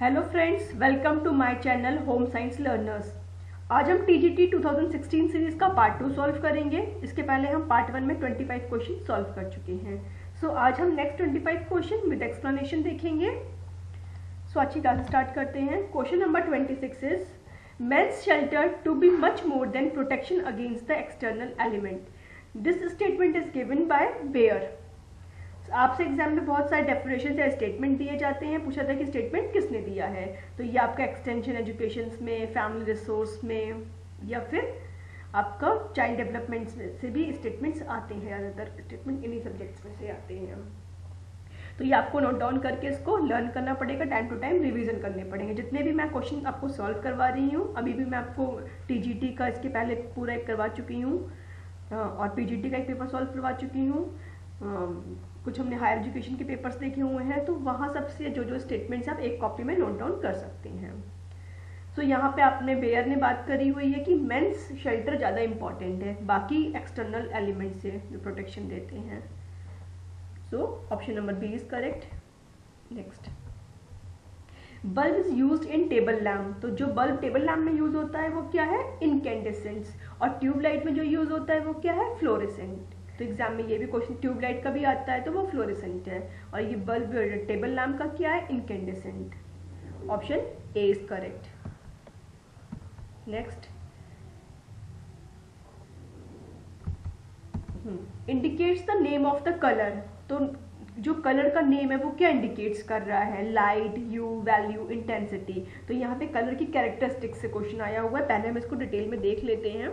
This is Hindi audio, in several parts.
Hello friends welcome to my channel home science learners आज हम टीजीटी 2016 सीरीज़ का पार्ट टू सॉल्व करेंगे। इसके पहले हम पार्ट वन में 25 क्वेश्चन सॉल्व कर चुके हैं। सो so, आज हम नेक्स्ट 25 क्वेश्चन विद एक्सप्लेनेशन देखेंगे। सो अच्छी क्लास स्टार्ट करते हैं। Question number 26 is man's shelter to be much more than protection against the external element this statement is given by Bayer आपसे एग्ज़ाम में बहुत सारे डेफिनेशन या स्टेटमेंट दिए जाते हैं। पूछा था कि स्टेटमेंट किसने दिया है? तो ये आपका एक्सटेंशन एजुकेशन में फैमिली रिसोर्स में, या फिर आपका चाइल्ड डेवलपमेंट से भी स्टेटमेंट्स आते हैं, ज़्यादातर स्टेटमेंट इन्हीं सब्जेक्ट्स में से आते हैं। तो ये आपको नोट डाउन करके इसको लर्न करना पड़ेगा टाइम टू टाइम रिवीजन करने पड़ेंगे। जितने भी मैं क्वेश्चन आपको सॉल्व करवा रही हूँ, अभी भी मैं आपको टीजीटी का इसके पहले पूरा एक करवा चुकी हूँ और पीजीटी का एक पेपर सॉल्व करवा चुकी हूँ कुछ हमने हायर एजुकेशन के पेपर्स देखे हुए हैं तो वहाँ सबसे जो जो स्टेटमेंट्स आप एक कॉपी में नोट डाउन कर सकते हैं। सो so, यहाँ पे आपने बेयर ने बात करी हुई है कि मेंस शेल्टर ज़्यादा इंपॉर्टेंट है बाकी एक्सटर्नल एलिमेंट से जो प्रोटेक्शन देते हैं। So option number B is correct next bulb is use in table lamp तो जो बल्ब टेबल लैम्प में यूज़ होता है वो क्या है? इनकेंडेसेंस और ट्यूबलाइट में जो यूज़ होता है वो क्या है? फ्लोरेसेंट तो एग्ज़ाम में ये भी क्वेश्चन ट्यूबलाइट का भी आता है तो वो फ्लोरिसेंट है। और ये बल्ब टेबल लैम्प का क्या है? Incandescent option A is correct next indicates the name of the colour तो जो कलर का नेम है, वो क्या इंडिकेट्स कर रहा है? लाइट यू वैल्यू इंटेंसिटी तो यहाँ पे कलर की कैरेक्टरिस्टिक्स से क्वेश्चन आया हुआ है। पहले हम इसको डिटेल में देख लेते हैं।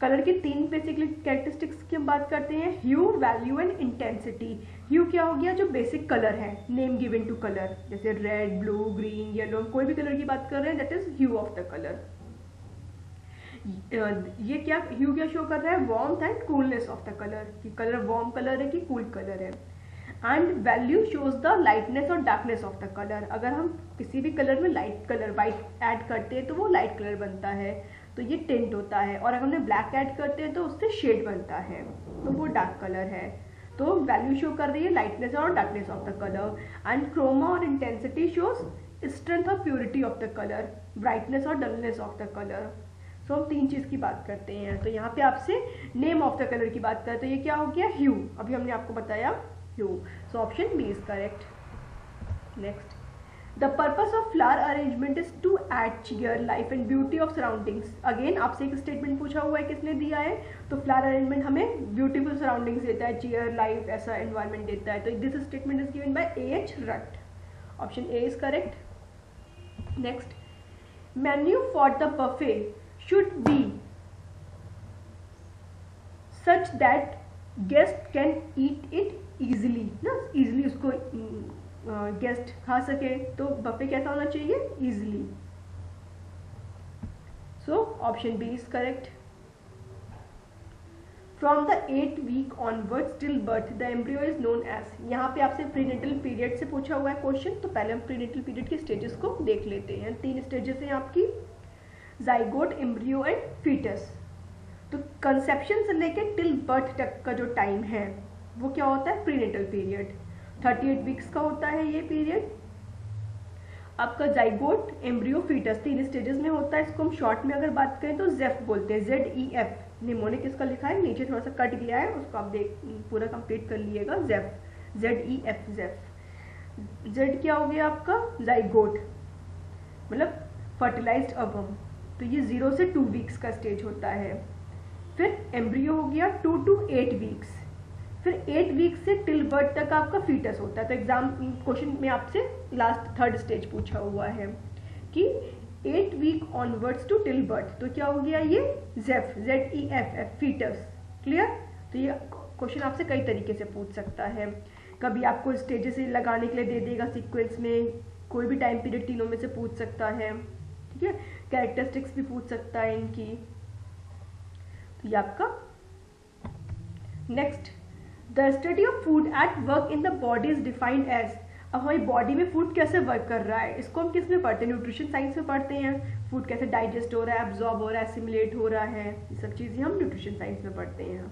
कलर के तीन बेसिकली कैरेक्टरिस्टिक्स की हम बात करते हैं hue value and intensity hue क्या हो गया? जो बेसिक कलर है नेम गिवन टू कलर जैसे रेड ब्लू ग्रीन येलो कोई भी कलर की बात कर रहे हैं that is hue of the colour ये क्या ह्यू क्या शो कर रहा है? Warm and coolness of the colour कि कलर वार्म कलर है कि कूल कलर है? And value shows the lightness और डार्कनेस ऑफ़ द कलर अगर हम किसी भी कलर में लाइट कलर वाइट ऐड करते हैं तो वो लाइट कलर बनता है. तो ये टेंट होता है। और अगर हमने ब्लैक ऐड करते हैं तो उससे शेड बनता है। तो वो डार्क कलर है। तो वैल्यू शो कर रही है लाइटनेस और darkness of the colour and chroma और इंटेंसिटी शोज़ स्ट्रेंथ और purity of the colour brightness और dullness of the colour so हम तीन चीज़ की बात करते हैं। तो यहाँ पे आपसे नेम ऑफ़ द कलर की बात करें तो ये क्या हो गया? ह्यू अभी हमने आपको बताया hue so option B is correct next the purpose of flower arrangement is to add cheer life and beauty of surroundings again आपसे एक स्टेटमेंट पूछा हुआ है, किसने दिया है? तो फ्लावर अरेंजमेंट हमें ब्यूटीफुल सराउंडिंग्स देता है चीयर लाइफ ऐसा एनवायरमेंट देता है। तो this statement is given by A H रट option A is correct next menu for the buffet should be such that guest can eat it easily ना इजिली उसको गेस्ट खा सके तो बफे कैसा होना चाहिए? Easily so option B is correct from the eight week onward till birth the embryo is known as यहाँ पे आपसे प्रीनेटल पीरियड से पूछा हुआ है क्वेश्चन तो पहले हम प्रीनेटल पीरियड के स्टेजेस को देख लेते हैं। तीन स्टेजेस हैं आपकी जाइगोट एम्ब्रियो एंड फीटस तो कंसेप्शन से लेकर टिल बर्थ तक का जो टाइम है, वो क्या होता है? प्रीनेटल पीरियड 38 वीक्स का होता है ये पीरियड आपका जाइगोट एम्ब्रियो फीटस तीन स्टेजेस में होता है. इसको हम शॉर्ट में अगर बात करें तो जेफ बोलते हैं. जेड ई एफ़ निमोनिक इसका लिखा है. नीचे थोड़ा सा कट गया है. उसको आप देख, पूरा कंप्लीट कर लिएगा जेफ जेड ई एफ़ जेफ जेड क्या हो गया आपका? जाइगोट मतलब फर्टिलाइज्ड अबम तो ये ज़ीरो से टू वीक्स का स्टेज होता है. फिर एम्ब्रियो हो गया टू टू एट वीक्स फिर एट वीक से टिल बर्थ तक आपका फीटस होता है। तो एग्ज़ाम क्वेश्चन में आपसे लास्ट थर्ड स्टेज पूछा हुआ है कि eight week onwards to till birth तो क्या हो गया ये? Jeff Z E F F fetus clear तो ये क्वेश्चन आपसे कई तरीके से पूछ सकता है। कभी आपको स्टेजेस लगाने के लिए दे देगा सीक्वेंस में, कोई भी टाइम पीरियड तीनों में से पूछ सकता है, ठीक है? कैरेक्टरिस्टिक्स भी पूछ सकता है इनकी। तो ये आपका next the study of food at work in the body is defined as अब हमारी बॉडी में फ़ूड कैसे वर्क कर रहा है? इसको हम किसमें पढ़ते हैं? न्यूट्रिशन साइंस में पढ़ते हैं। फ़ूड कैसे डाइजेस्ट हो रहा है एब्जॉर्ब हो रहा है सिमुलेट हो रहा है? ये सब चीज़ें हम न्यूट्रिशन साइंस में पढ़ते हैं।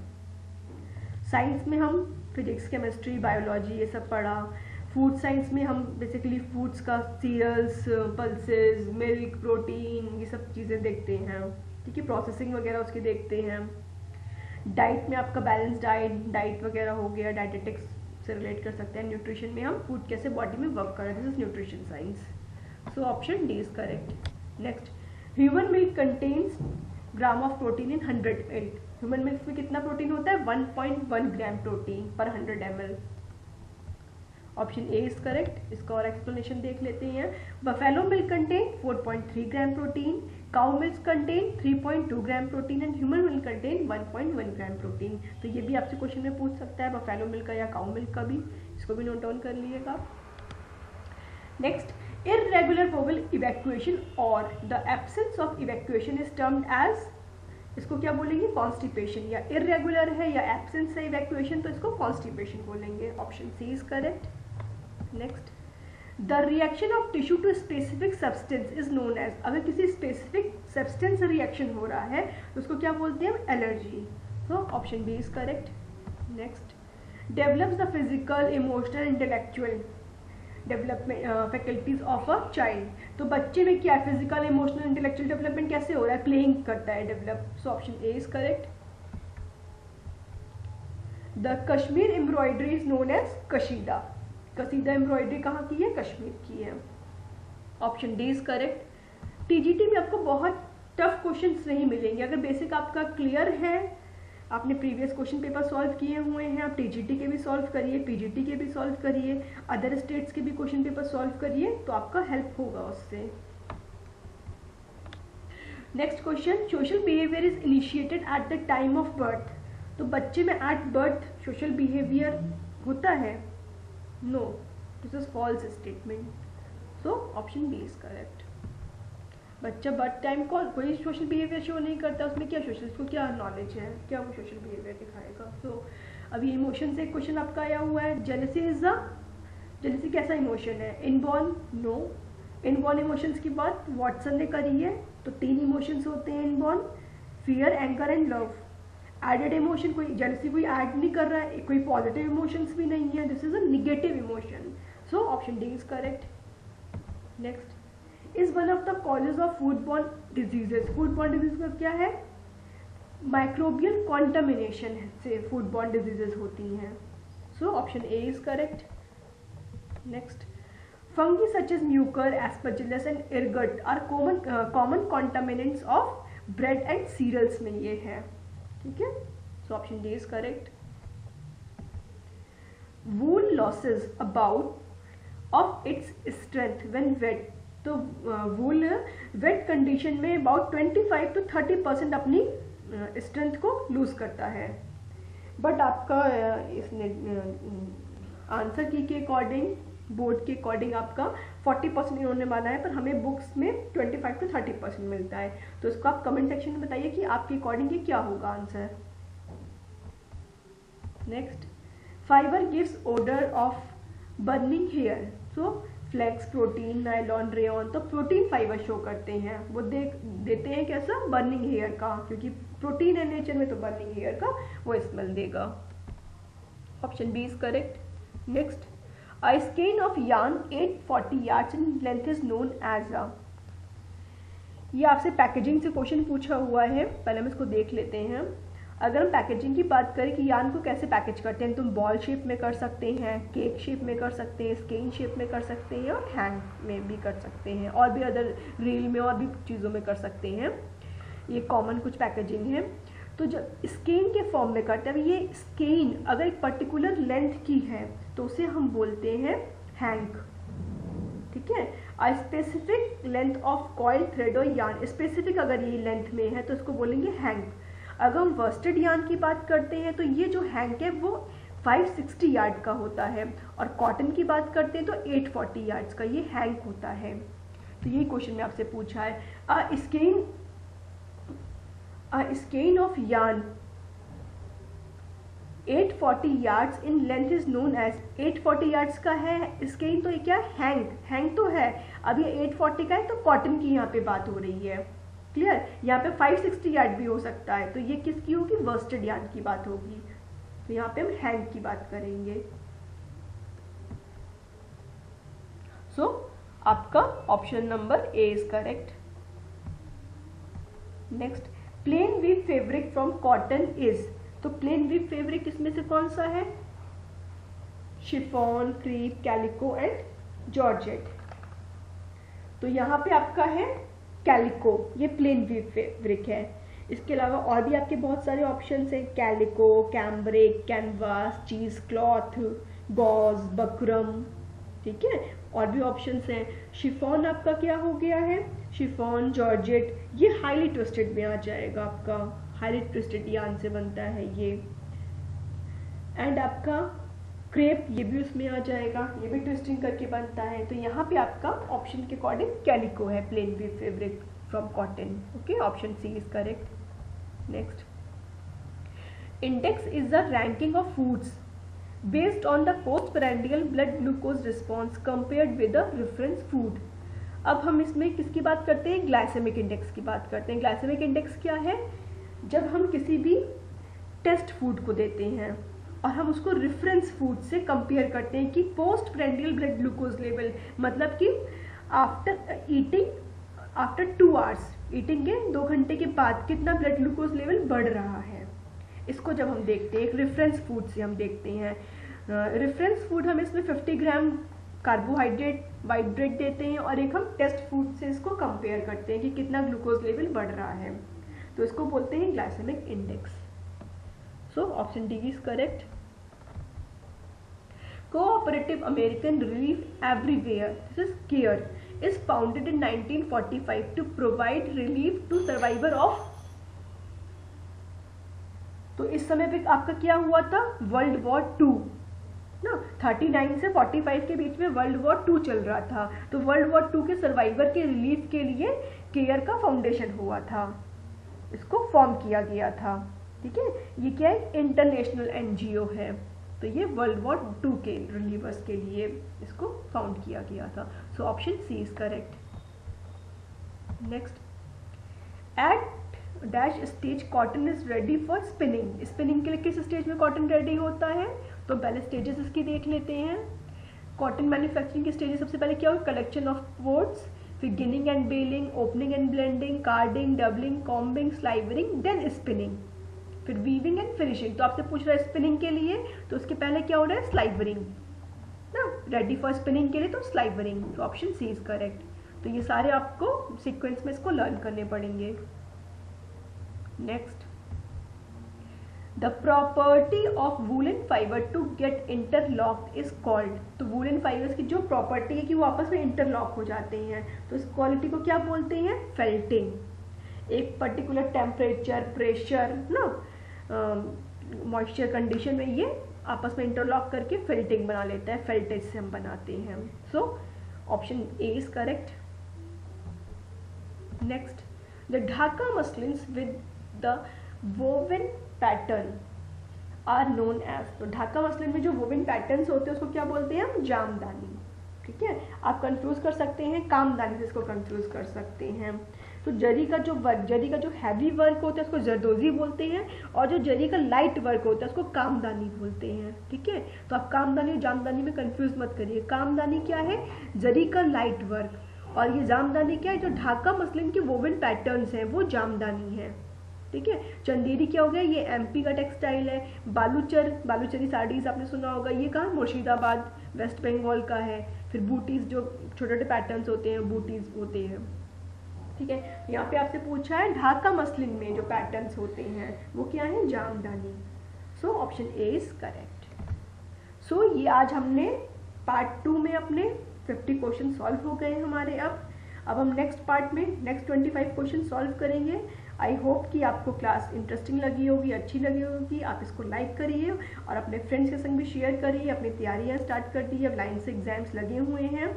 साइंस में हम फिजिक्स केमिस्ट्री बायोलॉजी ये सब पढ़ा। फ़ूड साइंस में हम बेसिकली फूड्स का सीरियल्स पल्सेस मिल्क प्रोटीन ये सब चीज़ें देखते हैं। ठीक है प्रोसेसिंग वगैरह उसकी देखते हैं। डाइट में आपका बैलेंस डाइट डाइट वगैरह हो गया डाइटेटिक्स से रिलेट कर सकते हैं। न्यूट्रिशन में हम फ़ूड कैसे बॉडी में वर्क कर रहे हैं। This is nutrition science so option D is correct next human milk contains gram of protein in hundred milk human milk में कितना प्रोटीन होता है? 1.1 ग्राम प्रोटीन पर 100 M option A is correct इसका और एक्सप्लेनेशन देख लेते हैं। Buffalo milk contain 4.3 gram protein cow milk contain 3.2 gram protein and human milk contain 1.1 gram protein तो ये भी आपसे क्वेश्चन में पूछ सकता है बफेलो मिल्क का या काउ मिल्क का भी। इसको भी नोट डाउन कर लीजिएगा। Next irregular bowel evacuation or the absence of evacuation is termed as, इसको क्या बोलेंगे? कॉन्स्टिपेशन या इरेगुलर है या एब्सेंस है इवैक्यूएशन तो इसको कॉन्स्टिपेशन बोलेंगे। Option C is correct next the reaction of tissue to specific substance is known as अगर किसी स्पेसिफिक सब्सटेंस रिएक्शन हो रहा है तो उसको क्या बोलते हैं एलर्जी तो option B is correct next develops the physical emotional intellectual development faculties of a child तो बच्चे में क्या फ़िज़िकल इमोशनल इंटेलेक्चुअल डेवलपमेंट कैसे हो रहा है? प्लेइंग करता है develop so option A is correct the Kashmir embroidery is known as कशीदा कसीदा embroidery कहाँ की है? कश्मीर की है। Option D is correct TGT में आपको बहुत टफ क्वेश्चंस नहीं मिलेंगे। अगर बेसिक आपका क्लियर है, आपने प्रीवियस क्वेश्चन पेपर सॉल्व किए हुए हैं, आप टीजीटी के भी सॉल्व करिए पीजीटी के भी सॉल्व करिए अदर स्टेट्स के भी क्वेश्चन पेपर सॉल्व करिए तो आपका हेल्प होगा उससे। Next question social behaviour is initiated at the time of birth तो बच्चे में एट बर्थ सोशल बिहेवियर होता है। No this is false statement so option B is correct बच्चा बर्थ टाइम कॉल कोई सोशल बिहेवियर शो नहीं करता उसमें क्या सोशल उसको क्या नॉलेज है? क्या वो सोशल बिहेवियर दिखाएगा? सो so, अभी इमोशन से क्वेश्चन आपका आया हुआ है जेलसी इज़ द जेलसी कैसा इमोशन है? इनबॉर्न नो इनबॉर्न इमोशंस की बात वाटसन ने करी है तो तीन इमोशंस होते हैं inborn fear anger and love added emotion कोई जेलसी कोई ऐड नहीं कर रहा है कोई पॉजिटिव इमोशंस भी नहीं है this is a negative emotion so option D is correct next is one of the causes of food borne diseases food borne disease का क्या है? माइक्रोबियल कॉन्टामिनेशन से फ़ूड बॉर्न डिजीजेस होती हैं. So option A is correct next fungi such as mucor aspergillus and ergot are common common contaminants of bread and cereals में ये है. ठीक है? So option D is correct wool losses about of its strength. When wet तो वूल वेट कंडीशन में अबाउट 25 टू 30 परसेंट अपनी स्ट्रेंथ को लूज करता है। बट आपका इसने आंसर की के अकॉर्डिंग बोर्ड के अकॉर्डिंग आपका 40 परसेंट इन्होंने माना है, पर हमें बुक्स में 25 टू 30 परसेंट मिलता है। तो इसको आप कमेंट सेक्शन में बताइए कि आपके अकॉर्डिंग ये क्या होगा answer next fibre gives order of burning hair so flax protein nylon rayon तो प्रोटीन फाइबर शो करते हैं। वो देख, देते हैं कैसा? बर्निंग हेयर का। क्योंकि प्रोटीन है नेचर में तो बर्निंग हेयर का वो स्मेल देगा। Option B is correct next a skein of yarn 840 yards in length is known as a ये आपसे पैकेजिंग से क्वेश्चन पूछा हुआ है। पहले हम इसको देख लेते हैं। अगर हम पैकेजिंग की बात करें कि यान को कैसे पैकेज करते हैं तुम बॉल शेप में कर सकते हैं केक शेप में कर सकते हैं स्केन शेप में कर सकते हैं और हैंग में भी कर सकते हैं और भी अदर रील में और भी चीज़ों में कर सकते हैं। ये कॉमन कुछ पैकेजिंग है। तो जब स्केन के फॉर्म में करते हैं ये स्केन अगर एक पर्टिकुलर लेंथ की है तो उसे हम बोलते हैं हैंक। ठीक है? A specific length of coil thread और यान स्पेसिफिक अगर ये लेंथ में है तो उसको बोलेंगे हैंक। अगर हम वर्स्टेड यान की बात करते हैं तो ये जो हैंक है वो 560 यार्ड का होता है और कॉटन की बात करते हैं तो 840 यार्ड्स का ये हैंक होता है। तो ये क्वेश्चन में आपसे पूछा है। Scan skein of yarn 840 yards in length is known as 840 yards का है स्केन तो ये क्या? हैंग हैंग तो है। अब ये 840 का है तो कॉटन की यहाँ पे बात हो रही है। क्लियर यहाँ पे 560 यार्ड भी हो सकता है। तो ये किसकी होगी? वर्स्टेड यार्ड की बात होगी। तो यहाँ पे हम हैंग की बात करेंगे। सो so, आपका option number A is correct next plain weave fabric from cotton is तो प्लेन वीव फेब्रिक इसमें से कौन सा है? Chiffon crepe calico and georgette तो यहाँ पे आपका है कैलिको ये प्लेन वीव फैब्रिक है। इसके अलावा और भी आपके बहुत सारे ऑप्शन हैं। Calico cambric canvas cheese cloth gauze buckram ठीक है? और भी ऑप्शन हैं। शिफॉन आपका क्या हो गया है? शिफॉन जॉर्जेट ये हाईली ट्विस्टेड में आ जाएगा आपका। हाईली ट्विस्टेड यान से बनता है, ये। एंड आपका क्रेप ये भी उसमें आ जाएगा, ये भी ट्विस्टिंग करके बनता है। तो यहाँ पे आपका ऑप्शन के अकॉर्डिंग कैलिको है plain weave fabric from cotton okay option C is correct next index is the ranking of foods based on the post prandial blood glucose response compared with the reference food अब हम इसमें किसकी बात करते हैं? ग्लाइसेमिक इंडेक्स की बात करते हैं। ग्लाइसेमिक इंडेक्स क्या है? जब हम किसी भी टेस्ट फ़ूड को देते हैं और हम उसको रेफरेंस फ़ूड से कंपेयर करते हैं कि post prandial blood glucose level मतलब कि after eating after two hours eating के दो घंटे के बाद कितना ब्लड ग्लूकोज लेवल बढ़ रहा है। इसको जब हम देखते हैं, एक रेफरेंस फ़ूड से हम देखते हैं रेफरेंस फ़ूड हम इसमें 50 ग्राम कार्बोहाइड्रेट वाइट ब्रेड देते हैं और एक हम टेस्ट फ़ूड से इसको कंपेयर करते हैं कि कितना ग्लूकोज लेवल बढ़ रहा है। तो इसको बोलते हैं glycaemic index so option D is correct Cooperative American Relief Everywhere, this is CARE, is founded in 1945 to provide relief to survivor of? तो इस समय पे आपका क्या हुआ था? वर्ल्ड वॉर टू ना 39 से 45 के बीच में वर्ल्ड वॉर टू चल रहा था। तो वर्ल्ड वॉर टू के सर्वाइवर के रिलीफ के लिए केयर का फाउंडेशन हुआ था। इसको फॉर्म किया गया था। ठीक है? ये क्या है? इंटरनेशनल एनजीओ है। तो ये वर्ल्ड वॉर टू के रिलीवर्स के लिए इसको फाउंड किया गया था। So option C is correct next at dash stage cotton is ready for spinning spinning के लिए किस स्टेज में कॉटन रेडी होता है? तो पहले स्टेजेस इसकी देख लेते हैं। कॉटन मैन्युफैक्चरिंग के स्टेजेस सबसे पहले क्या हो कलेक्शन ऑफ़ पोर्ट्स फिर ginning and baling opening and blending carding doubling combing slivering then spinning फिर वीविंग एंड फिनिशिंग तो आपसे पूछ रहा है स्पिनिंग के लिए तो उसके पहले क्या हो रहा है? स्लाइवरिंग ना रेडी फॉर स्पिनिंग के लिए तो स्लाइवरिंग तो ऑप्शन सी इज़ करेक्ट तो ये सारे आपको सीक्वेंस में इसको लर्न करने पड़ेंगे. Next the property of woollen fibre to get interlock is called तो वूलन फाइबर्स की जो प्रॉपर्टी है कि वो आपस में इंटरलॉक हो जाते हैं। तो इस क्वालिटी को क्या बोलते हैं? फेल्टिंग एक पर्टिकुलर टेम्परेचर प्रेशर ना मॉइस्चर कंडीशन में ये आपस में इंटरलॉक करके फेल्टिंग बना लेता है। फेल्टेज से हम बनाते हैं। So option A is correct next the Dhaka muslins with the woven pattern are known as तो ढाका मसलिन में जो वोवन पैटर्न्स होते हैं, उसको क्या बोलते हैं हम? जामदानी। ठीक है? आप कंफ्यूज कर सकते हैं, कामदानी से इसको कंफ्यूज कर सकते हैं। तो जरी का जो वर्क जरी का जो हैवी वर्क होता है, उसको जरदोजी बोलते हैं। और जो जरी का लाइट वर्क होता है, उसको कामदानी बोलते हैं। ठीक है? तो आप कामदानी और जामदानी में कंफ्यूज मत करिए। कामदानी क्या है? जरी का लाइट वर्क और ये जामदानी क्या है? जो ढाका मसलिन के वोवन पैटर्न्स हैं, वो जामदानी है। ठीक है? चंदेरी क्या हो गया? ये एमपी का टेक्सटाइल है। बालूचर, बालूचरी साड़ीज आपने सुना होगा। ये कहाँ? मुर्शिदाबाद वेस्ट बंगाल का है। फिर बूटीज जो छोटे छोटे पैटर्न्स होते हैं बूटीज होते हैं। ठीक है? यहाँ पे आपसे पूछा है, ढाका मसलिन में जो पैटर्न्स होते हैं, वो क्या है? Jamdani. So option A is correct so ये आज हमने पार्ट टू में अपने 50 क्वेश्चन सॉल्व हो गए हमारे अब। अब हम नेक्स्ट पार्ट में नेक्स्ट 25 क्वेश्चन सॉल्व करेंगे। आई होप कि आपको क्लास इंटरेस्टिंग लगी होगी, अच्छी लगी होगी। आप इसको लाइक करिए और अपने फ्रेंड्स के संग भी शेयर करिए। अपनी तैयारियाँ स्टार्ट कर दी अब लाइन से एग्ज़ाम्स लगे हुए हैं।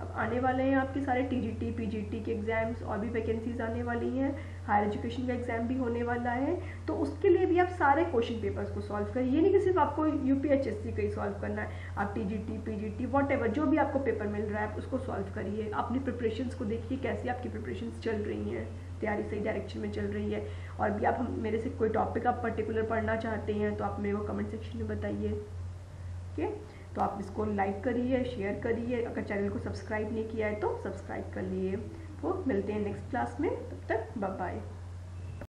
अब आने वाले हैं आपके सारे टीजीटी पीजीटी के एग्ज़ाम्स और भी वैकेंसीज आने वाली हैं। हायर एजुकेशन का एग्ज़ाम भी होने वाला है। तो उसके लिए भी आप सारे क्वेश्चन पेपर्स को सॉल्व करिए। ये नहीं कि सिर्फ़ आपको यूपीएचएससी का ही सॉल्व करना है। आप T G T P TGT PGT what जो भी आपको पेपर मिल रहा है उसको सॉल्व करिए। अपनी प्रिपरेशन को देखिए, कैसी आपकी प्रिपरेशन चल रही हैं। तैयारी सही डायरेक्शन में चल रही है। और भी आप हम, मेरे से कोई टॉपिक आप पर्टिकुलर पढ़ना चाहते हैं तो आप मेरे को कमेंट सेक्शन में बताइए। ओके तो आप इसको लाइक करिए शेयर करिए। अगर चैनल को सब्सक्राइब नहीं किया है तो सब्सक्राइब कर लिए। तो मिलते हैं नेक्स्ट क्लास में। तब तक बाय